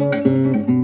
Música